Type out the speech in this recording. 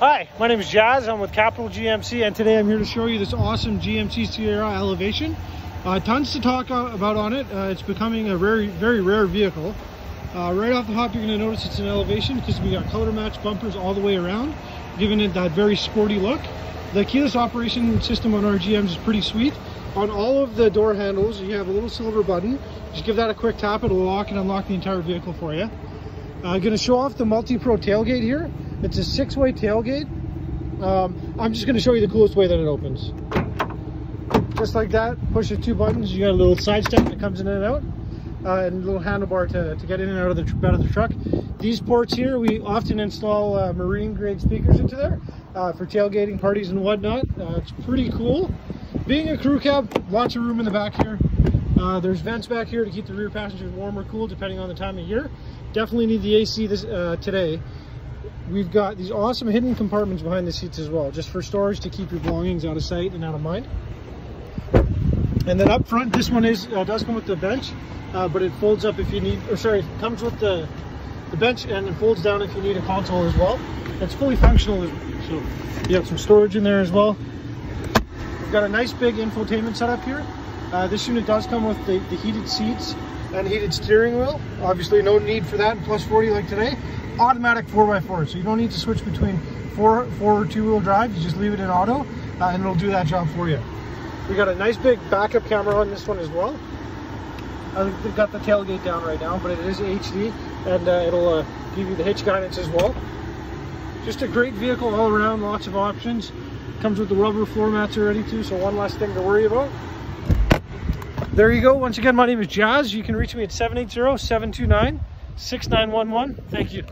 Hi, my name is Jazz. I'm with Capital GMC, and today I'm here to show you this awesome GMC Sierra Elevation. Uh, tons to talk about on it. Uh, it's becoming a very, very rare vehicle. Uh, right off the hop, you're going to notice it's an Elevation because we got color match bumpers all the way around, giving it that very sporty look. The keyless operation system on our GMs is pretty sweet. On all of the door handles, you have a little silver button. Just give that a quick tap, it'll lock and unlock the entire vehicle for you. I'm uh, going to show off the multi-pro tailgate here. It's a six-way tailgate. Um, I'm just going to show you the coolest way that it opens. Just like that, push the two buttons, you got a little side step that comes in and out. Uh, and a little handlebar to, to get in and out of the bed of the truck. These ports here, we often install uh, marine grade speakers into there uh, for tailgating parties and whatnot. Uh, it's pretty cool. Being a crew cab, lots of room in the back here. Uh, there's vents back here to keep the rear passengers warm or cool depending on the time of year. Definitely need the AC this uh, today We've got these awesome hidden compartments behind the seats as well, just for storage to keep your belongings out of sight and out of mind. And then up front, this one is uh, does come with the bench, uh, but it folds up if you need, or sorry, it comes with the, the bench and it folds down if you need a console as well. It's fully functional, so you have some storage in there as well. We've got a nice big infotainment setup here. Uh, this unit does come with the, the heated seats and heated steering wheel. Obviously no need for that in plus 40 like today automatic 4x4, so you don't need to switch between four, four or two-wheel drive. You just leave it in auto, uh, and it'll do that job for you. We got a nice big backup camera on this one as well. I think we've got the tailgate down right now, but it is HD, and uh, it'll uh, give you the hitch guidance as well. Just a great vehicle all around, lots of options. Comes with the rubber floor mats already too, so one less thing to worry about. There you go. Once again, my name is Jazz. You can reach me at 780 729 6911. Thank you.